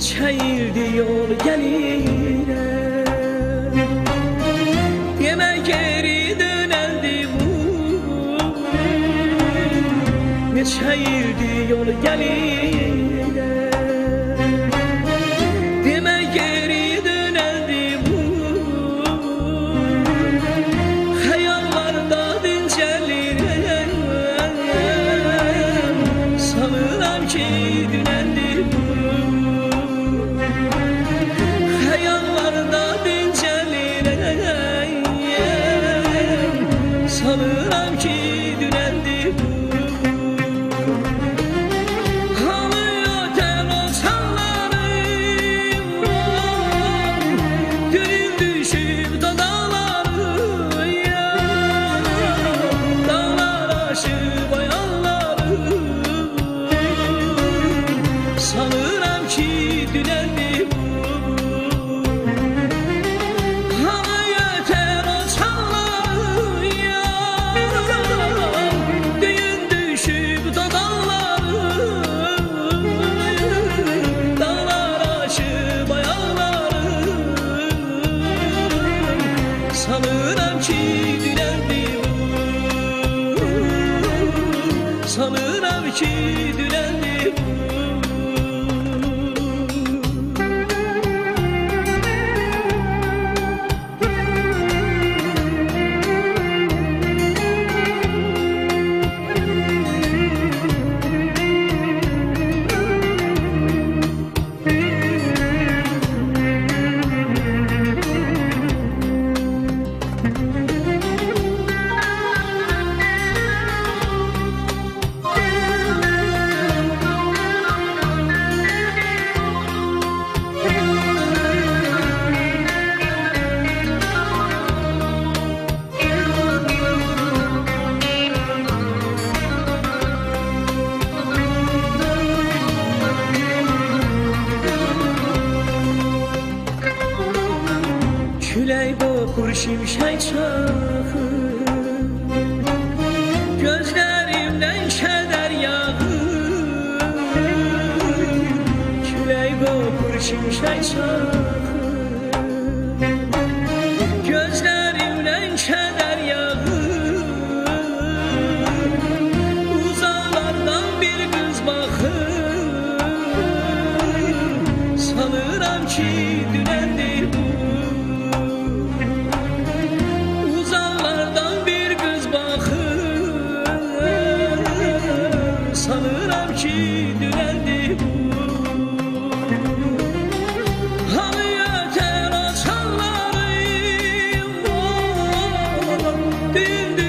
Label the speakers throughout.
Speaker 1: şehirdi yol gelirəm Demə geri dönəldi bu. Neçə ildi yol gelirəm Sanıram ki dünəndir bu. Halıyor tel o çallarım Gönül düşüp da ki dünendir bu Külək qopur şimşək çaxır Gözlərimdən kədər yağır Külək qopur şimşək çaxır Gözlərimdən kədər yağır Uzaqlardan bir qız baxır Sanıram ki dünəndir been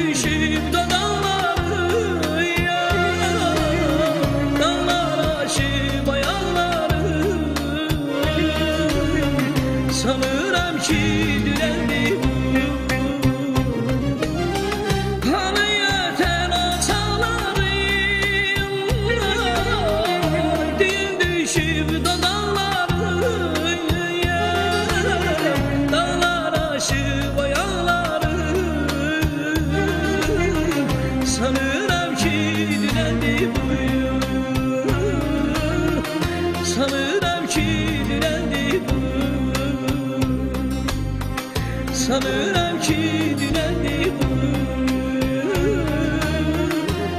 Speaker 1: Sanıram ki dünəndir bu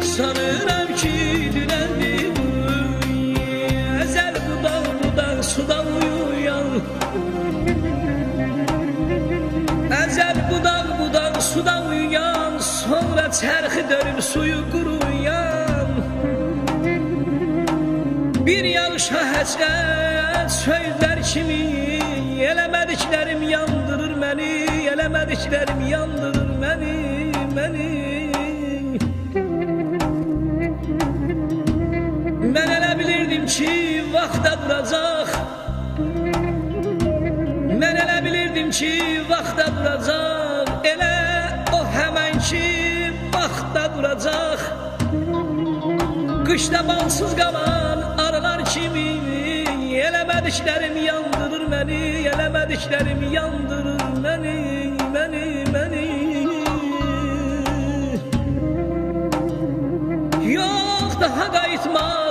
Speaker 1: Sanıram ki dünəndir bu Əzəl budaq budaq suda uyuyan. Əzəl budaq budaq suda uyuyan. Sonra çərxi dönüb suyu quruyan Bir yağışa həsrət vaxta duracaq. Mən elə bilirdim ki vaxta duracaq. Elə o həmən ki vaxta duracaq. Qışda balsız qalan arılar kimi Eləmədiklərim yandırır məni Eləmədiklərim yandırır məni Məni, məni. Yox daha qayıtmaz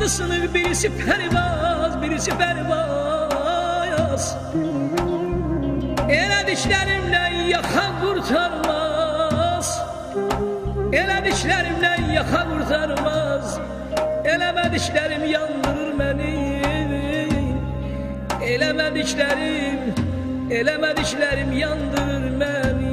Speaker 1: bir qanadı sınır? Birisi pərvaz birisi pərvaz Elə dişlərimlə yaxa qurtarmaz Elə dişlərimlə yaxa qurtarmaz Eləmə dişlərim yandırır məni Eləmə dişlərim Eləmə dişlərim yandırır məni